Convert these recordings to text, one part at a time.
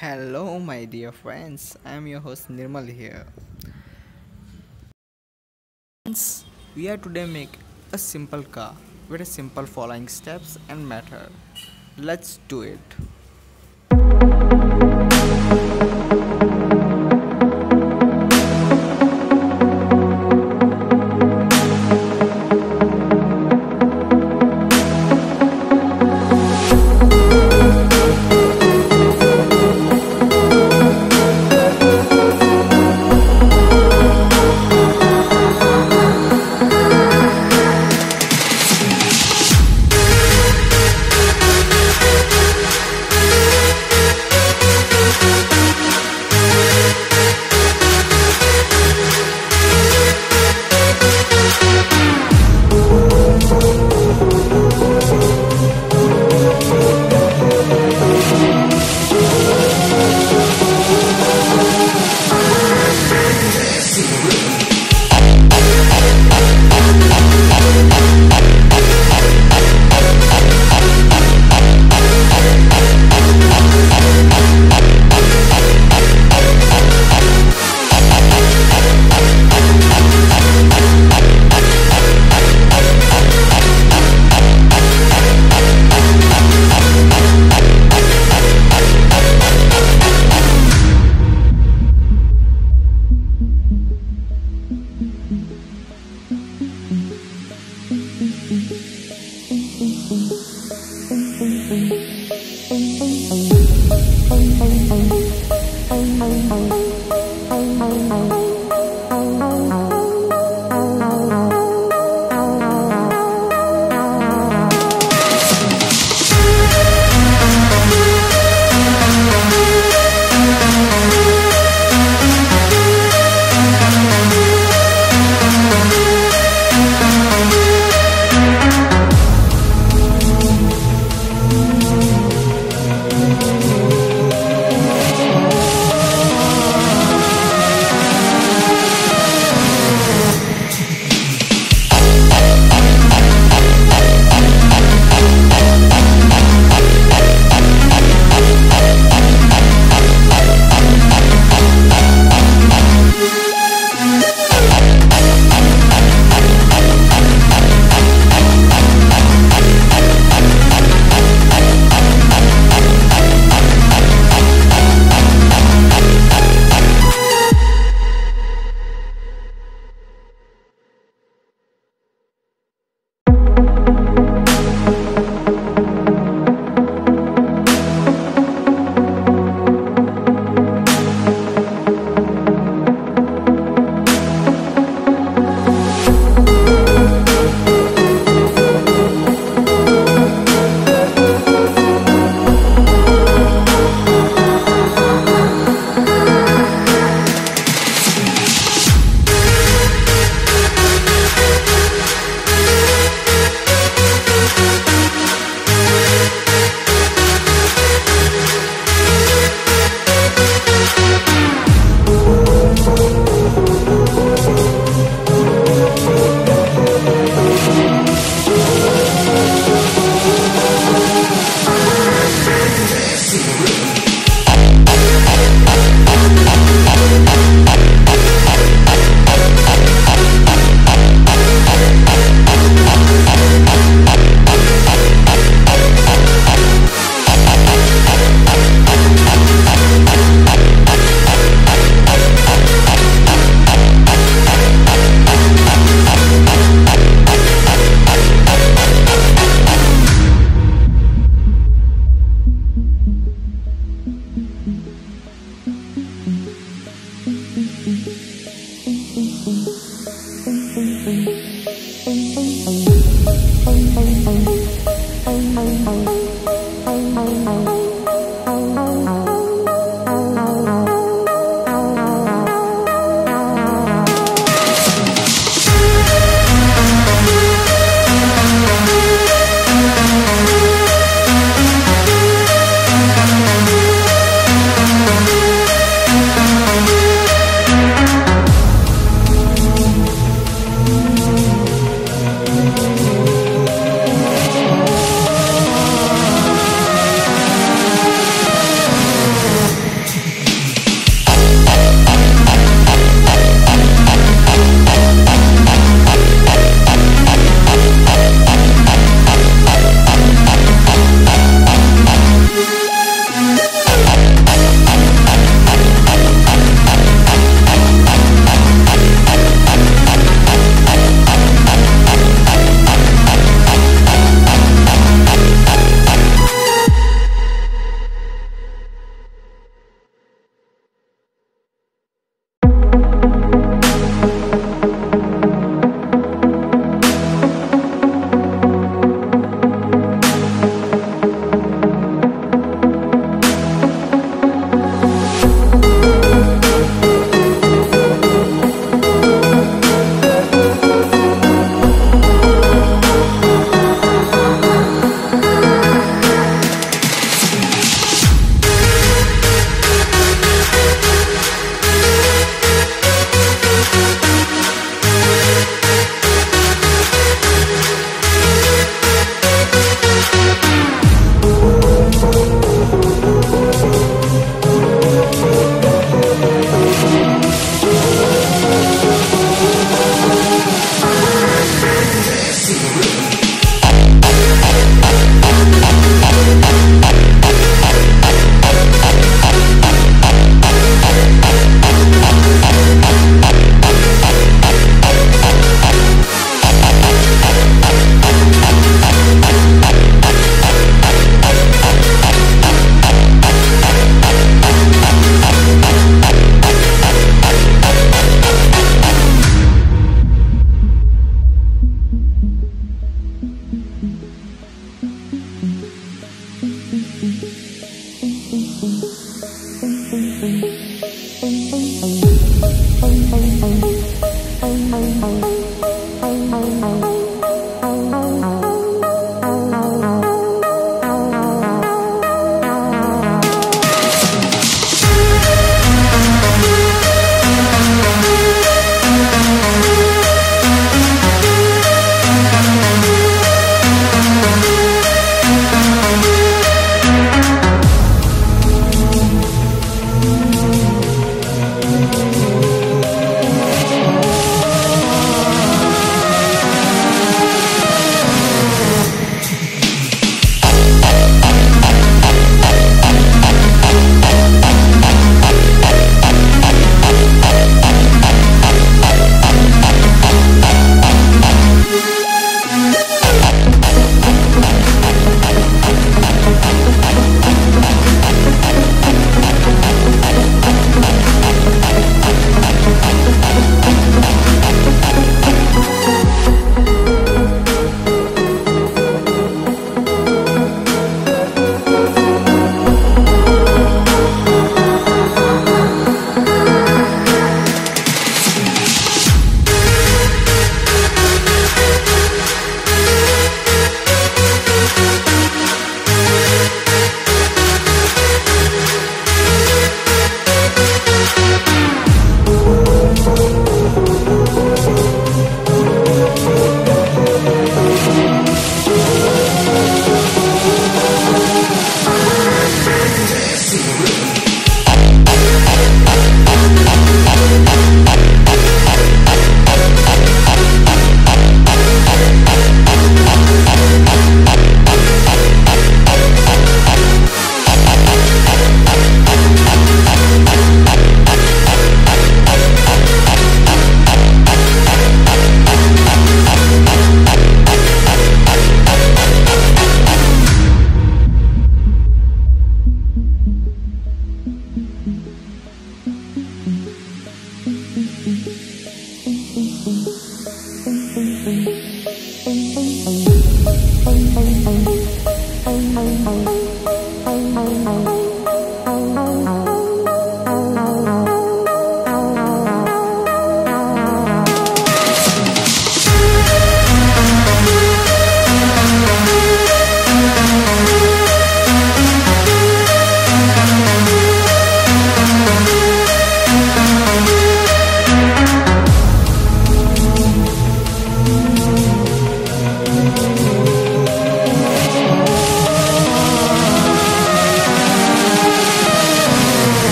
Hello, my dear friends. I am your host Nirmal here. Friends, we are today make a simple car with a simple following steps and method. Let's do it.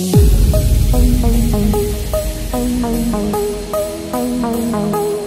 Thank you.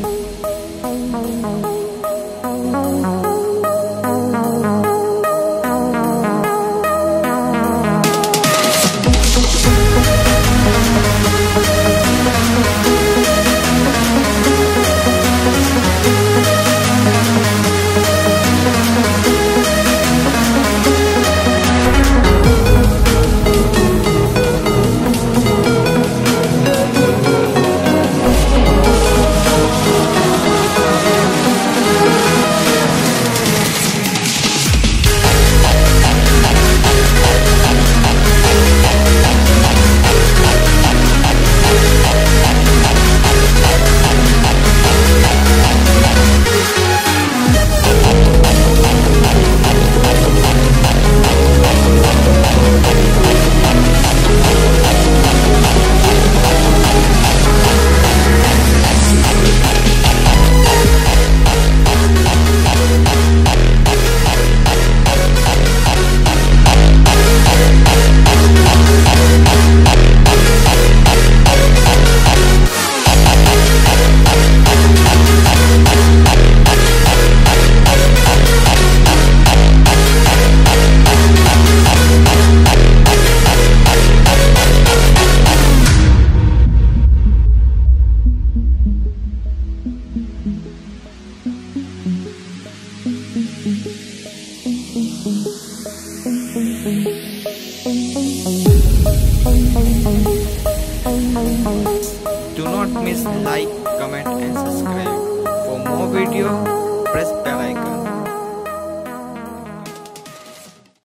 now.